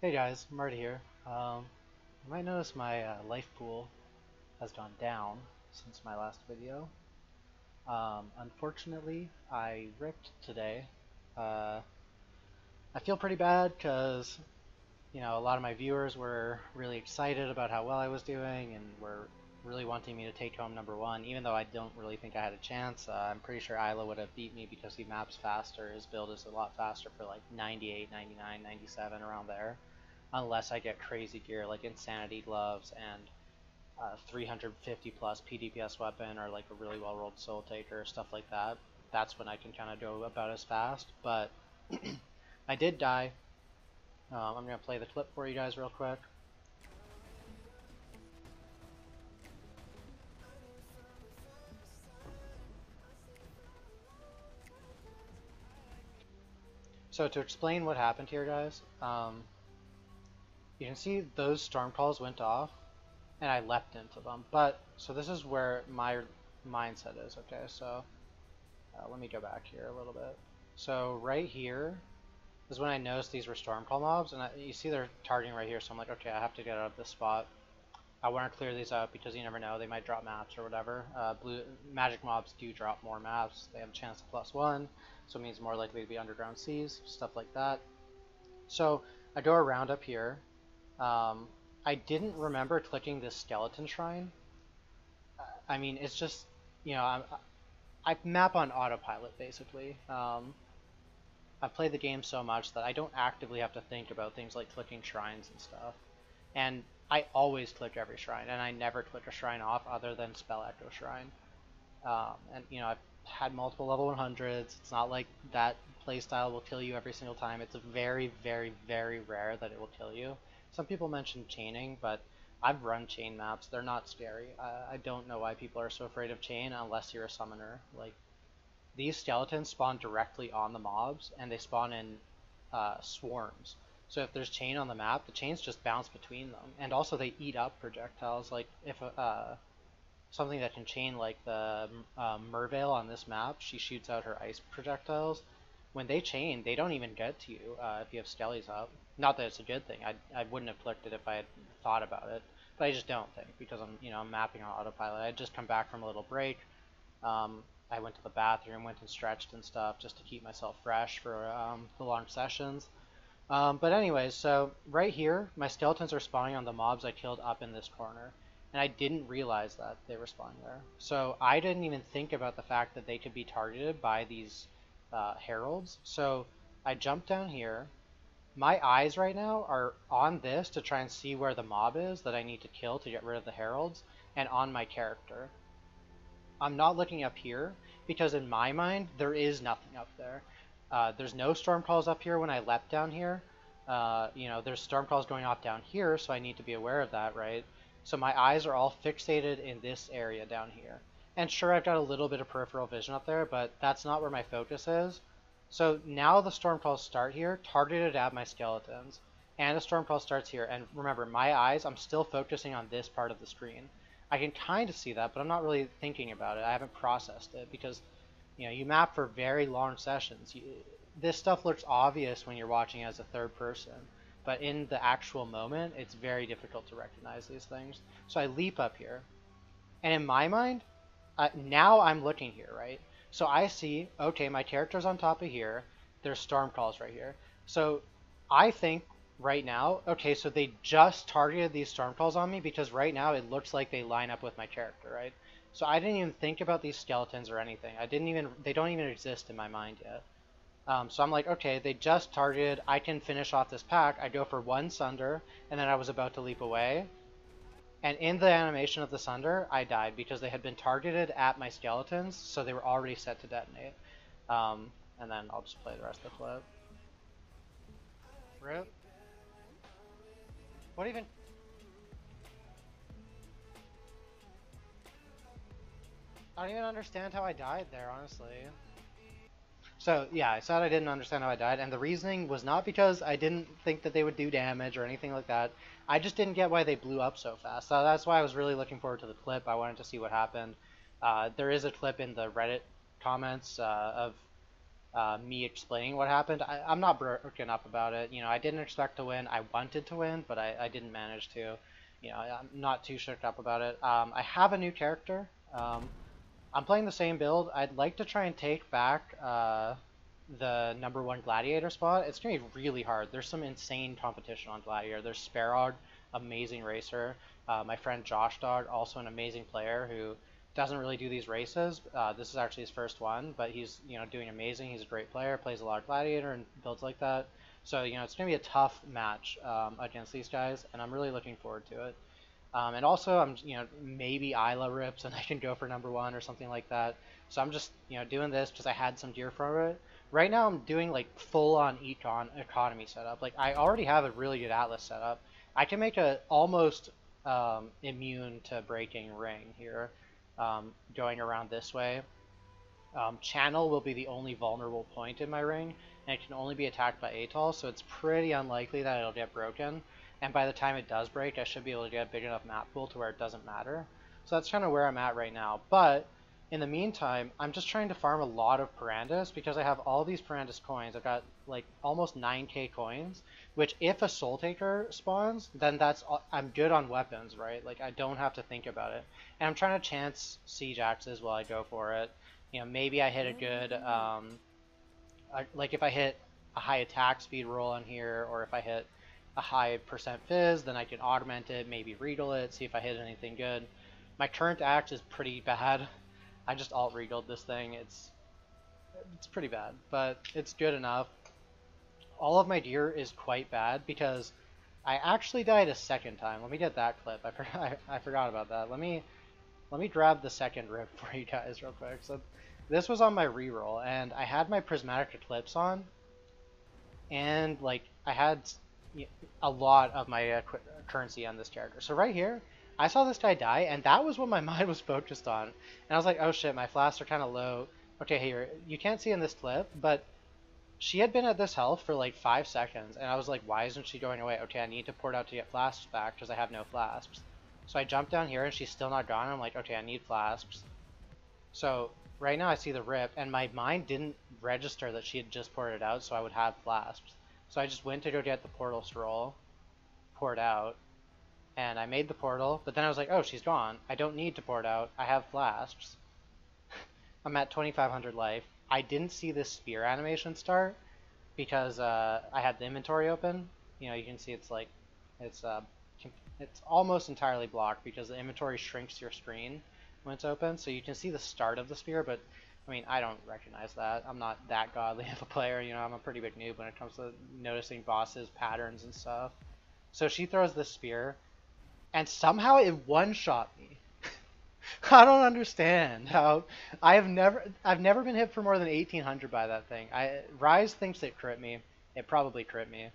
Hey guys, Marty here. Um, you might notice my uh, life pool has gone down since my last video. Um, unfortunately, I ripped today. Uh, I feel pretty bad because, you know, a lot of my viewers were really excited about how well I was doing and were really wanting me to take home number one, even though I don't really think I had a chance. Uh, I'm pretty sure Isla would have beat me because he maps faster. His build is a lot faster for like 98, 99, 97, around there. Unless I get crazy gear like Insanity Gloves and uh, 350 plus PDPS weapon or like a really well rolled Soul Taker, stuff like that. That's when I can kind of go about as fast. But I did die. Um, I'm going to play the clip for you guys real quick. So to explain what happened here, guys, um, you can see those storm calls went off, and I leapt into them. But, so this is where my mindset is, okay? So, uh, let me go back here a little bit. So right here is when I noticed these were storm call mobs, and I, you see they're targeting right here, so I'm like, okay, I have to get out of this spot. I want to clear these up because you never know, they might drop maps or whatever. Uh, blue Magic mobs do drop more maps, they have a chance to plus one, so it means more likely to be underground seas, stuff like that. So I go around up here. Um, I didn't remember clicking this skeleton shrine. I mean, it's just, you know, I'm, I map on autopilot basically. Um, I've played the game so much that I don't actively have to think about things like clicking shrines and stuff. And I always click every shrine, and I never click a shrine off other than Spell Echo Shrine. Um, and, you know, I've had multiple level 100s. It's not like that playstyle will kill you every single time. It's very, very, very rare that it will kill you. Some people mention chaining, but I've run chain maps. They're not scary. I, I don't know why people are so afraid of chain unless you're a summoner. Like, these skeletons spawn directly on the mobs, and they spawn in uh, swarms. So if there's chain on the map, the chains just bounce between them. And also they eat up projectiles. Like, if uh, something that can chain like the uh, Merveil on this map. She shoots out her ice projectiles. When they chain, they don't even get to you uh, if you have skellies up. Not that it's a good thing. I, I wouldn't have clicked it if I had thought about it. But I just don't think because I'm you know I'm mapping on autopilot. I just come back from a little break. Um, I went to the bathroom, went and stretched and stuff just to keep myself fresh for um, the long sessions. Um, but anyways, so right here, my skeletons are spawning on the mobs I killed up in this corner and I didn't realize that they were spawning there. So I didn't even think about the fact that they could be targeted by these uh, heralds. So I jumped down here. My eyes right now are on this to try and see where the mob is that I need to kill to get rid of the heralds, and on my character. I'm not looking up here because in my mind there is nothing up there. Uh, there's no storm calls up here when I leapt down here. Uh, you know, there's storm calls going off down here, so I need to be aware of that, right? So my eyes are all fixated in this area down here. And sure, I've got a little bit of peripheral vision up there, but that's not where my focus is. So now the storm calls start here, targeted at my skeletons. And the storm call starts here. And remember, my eyes, I'm still focusing on this part of the screen. I can kind of see that, but I'm not really thinking about it. I haven't processed it because, you know, you map for very long sessions. You, this stuff looks obvious when you're watching as a third person but in the actual moment, it's very difficult to recognize these things. So I leap up here, and in my mind, uh, now I'm looking here, right? So I see, okay, my character's on top of here. There's storm calls right here. So I think right now, okay, so they just targeted these storm calls on me because right now it looks like they line up with my character, right? So I didn't even think about these skeletons or anything. I didn't even, they don't even exist in my mind yet. Um, so I'm like, okay, they just targeted. I can finish off this pack. I go for one Sunder, and then I was about to leap away. And in the animation of the Sunder, I died because they had been targeted at my skeletons, so they were already set to detonate. Um, and then I'll just play the rest of the clip. Rip. What even? I don't even understand how I died there, honestly. So yeah, I said I didn't understand how I died, and the reasoning was not because I didn't think that they would do damage or anything like that. I just didn't get why they blew up so fast. So that's why I was really looking forward to the clip. I wanted to see what happened. Uh, there is a clip in the Reddit comments uh, of uh, me explaining what happened. I, I'm not broken up about it. You know, I didn't expect to win. I wanted to win, but I, I didn't manage to. You know, I'm not too shook up about it. Um, I have a new character. Um, I'm playing the same build. I'd like to try and take back uh, the number one Gladiator spot. It's going to be really hard. There's some insane competition on Gladiator. There's Sparrog, amazing racer. Uh, my friend Josh Dog, also an amazing player who doesn't really do these races. Uh, this is actually his first one, but he's you know doing amazing. He's a great player, plays a lot of Gladiator and builds like that. So you know it's going to be a tough match um, against these guys, and I'm really looking forward to it. Um, and also, I'm you know maybe Isla rips and I can go for number one or something like that. So I'm just you know doing this because I had some gear for it. Right now, I'm doing like full on econ economy setup. Like I already have a really good Atlas setup. I can make a almost um, immune to breaking ring here, um, going around this way. Um, channel will be the only vulnerable point in my ring, and it can only be attacked by Atoll, so it's pretty unlikely that it'll get broken. And by the time it does break, I should be able to get a big enough map pool to where it doesn't matter. So that's kind of where I'm at right now. But in the meantime, I'm just trying to farm a lot of Perandus because I have all these Perandus coins. I've got like almost 9k coins, which if a Soul Taker spawns, then that's I'm good on weapons, right? Like I don't have to think about it. And I'm trying to chance Siege Axes while I go for it. You know, maybe I hit a good, um, I, like if I hit a high attack speed roll on here, or if I hit a high percent phys, then I can augment it, maybe regal it, see if I hit anything good. My current act is pretty bad. I just alt regaled this thing. It's it's pretty bad, but it's good enough. All of my gear is quite bad because I actually died a second time. Let me get that clip. I, I, I forgot about that. Let me let me grab the second rip for you guys real quick. So this was on my reroll, and I had my prismatic eclipse on, and like I had a lot of my uh, currency on this character. So right here, I saw this guy die, and that was what my mind was focused on. And I was like, oh shit, my flasks are kind of low. Okay, here, you can't see in this clip, but she had been at this health for like five seconds, and I was like, why isn't she going away? Okay, I need to port out to get flasks back because I have no flasks. So I jump down here, and she's still not gone. I'm like, okay, I need flasks. So right now I see the rip, and my mind didn't register that she had just ported out, so I would have flasks. So I just went to go get the portal scroll, poured out, and I made the portal, but then I was like, oh, she's gone. I don't need to port out. I have flasks. I'm at 2500 life. I didn't see this sphere animation start because uh, I had the inventory open. You know, you can see it's like, it's uh, it's almost entirely blocked because the inventory shrinks your screen when it's open. So you can see the start of the sphere, but I mean, I don't recognize that. I'm not that godly of a player, you know, I'm a pretty big noob when it comes to noticing bosses, patterns, and stuff. So she throws the spear, and somehow it one-shot me. I don't understand how I have never I've never been hit for more than 1800 by that thing. I Rise thinks it crit me. It probably crit me.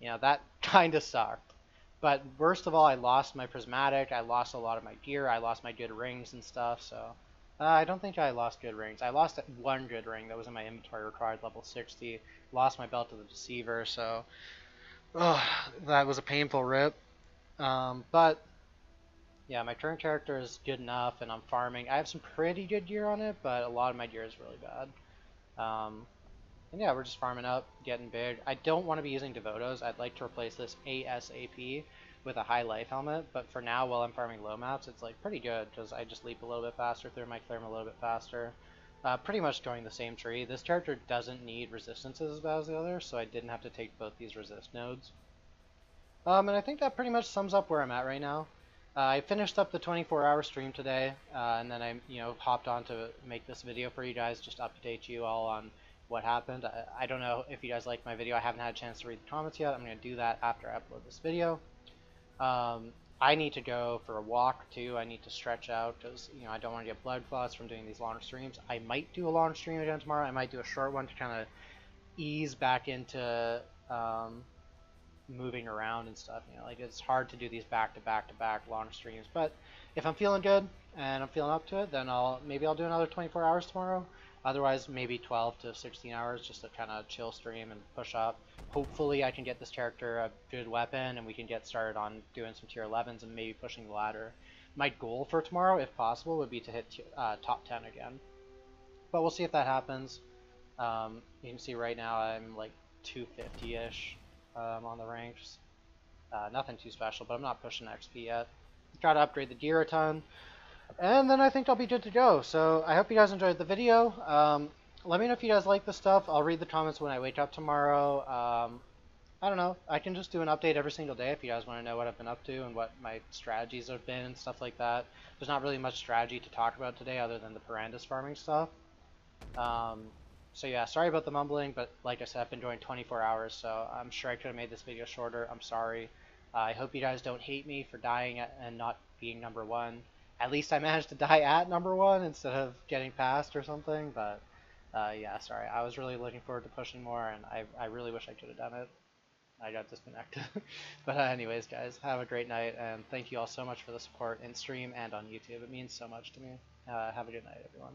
You know, that kind of sucked. But worst of all, I lost my prismatic, I lost a lot of my gear, I lost my good rings and stuff, so uh, I don't think I lost good rings. I lost one good ring that was in my inventory required level 60. Lost my belt to the Deceiver, so that was a painful rip. Um, but yeah, my current character is good enough, and I'm farming. I have some pretty good gear on it, but a lot of my gear is really bad. Um, and yeah, we're just farming up, getting big. I don't want to be using Devoto's. I'd like to replace this ASAP with a high life helmet, but for now, while I'm farming low maps, it's like pretty good because I just leap a little bit faster, through my clear a little bit faster. Uh, pretty much going the same tree. This character doesn't need resistances as bad as the other, so I didn't have to take both these resist nodes. Um, and I think that pretty much sums up where I'm at right now. Uh, I finished up the 24-hour stream today, uh, and then I, you know, hopped on to make this video for you guys, just update you all on what happened. I, I don't know if you guys like my video. I haven't had a chance to read the comments yet. I'm going to do that after I upload this video. Um, I need to go for a walk too. I need to stretch out because you know I don't want to get blood clots from doing these long streams. I might do a long stream again tomorrow. I might do a short one to kind of ease back into um, moving around and stuff. You know, like it's hard to do these back to back to back long streams. But if I'm feeling good and I'm feeling up to it, then I'll maybe I'll do another 24 hours tomorrow. Otherwise, maybe 12 to 16 hours just to kind of chill stream and push up. Hopefully, I can get this character a good weapon and we can get started on doing some tier 11s and maybe pushing the ladder. My goal for tomorrow, if possible, would be to hit uh, top 10 again. But we'll see if that happens. Um, you can see right now I'm like 250-ish um, on the ranks. Uh, nothing too special, but I'm not pushing XP yet. Got to upgrade the gear a ton. And then I think I'll be good to go. So I hope you guys enjoyed the video. Um, let me know if you guys like this stuff. I'll read the comments when I wake up tomorrow. Um, I don't know. I can just do an update every single day if you guys want to know what I've been up to and what my strategies have been and stuff like that. There's not really much strategy to talk about today other than the Perandus farming stuff. Um, so yeah, sorry about the mumbling, but like I said, I've been doing 24 hours, so I'm sure I could have made this video shorter. I'm sorry. Uh, I hope you guys don't hate me for dying and not being number one. At least I managed to die at number one instead of getting past or something, but uh, yeah, sorry. I was really looking forward to pushing more, and I, I really wish I could have done it. I got disconnected. but uh, anyways, guys, have a great night, and thank you all so much for the support in stream and on YouTube. It means so much to me. Uh, have a good night, everyone.